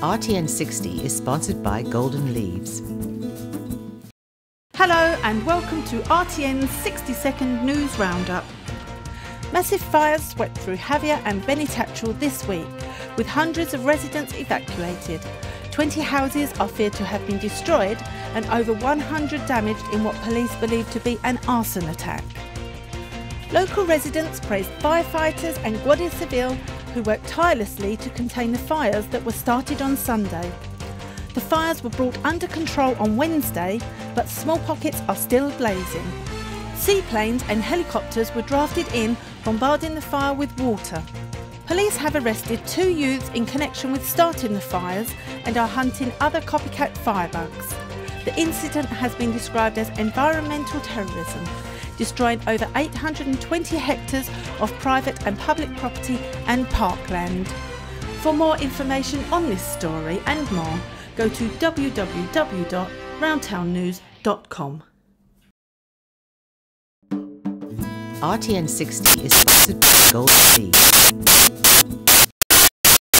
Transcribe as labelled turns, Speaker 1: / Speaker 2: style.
Speaker 1: RTN 60 is sponsored by Golden Leaves.
Speaker 2: Hello and welcome to RTN's 60 second news roundup. Massive fires swept through Jávea and Benitachell this week, with hundreds of residents evacuated. 20 houses are feared to have been destroyed and over 100 damaged in what police believe to be an arson attack. Local residents praised firefighters and Guardia Civil who worked tirelessly to contain the fires that were started on Sunday. The fires were brought under control on Wednesday, but small pockets are still blazing. Seaplanes and helicopters were drafted in, bombarding the fire with water. Police have arrested two youths in connection with starting the fires and are hunting other copycat firebugs. The incident has been described as environmental terrorism, destroying over 820 hectares of private and public property and parkland. For more information on this story and more, go to www.roundtownnews.com.
Speaker 1: RTN 60 is sponsored by Golden Leaves.